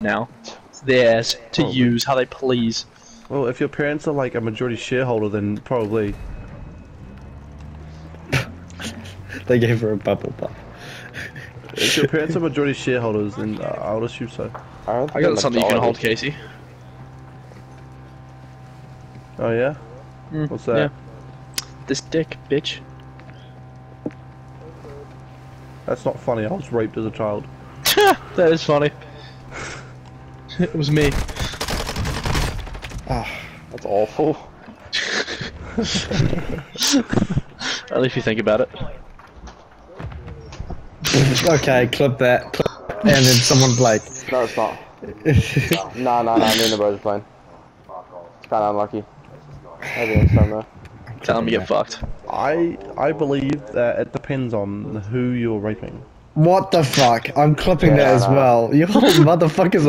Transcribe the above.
now. It's theirs to Oh. use how they please. Well, if your parents are like a majority shareholder, then probably. They gave her a bubble butt. If your parents are majority shareholders, then uh, I would assume so. I, I got something you can hold, Casey. Oh yeah. Mm, What's that? Yeah. This dick, bitch. That's not funny. I was raped as a child. that is funny. It was me. Ah, That's awful. At least you think about it. okay, clip that. Clip. And then someone's like, No, it's not. Nah, nah, nah. Me and the bros are playing. It's kind of unlucky. Everything's done though. Tell him to get fucked. I I believe that it depends on who you're raping. what the fuck? I'm clipping Yeah, that as well. You motherfuckers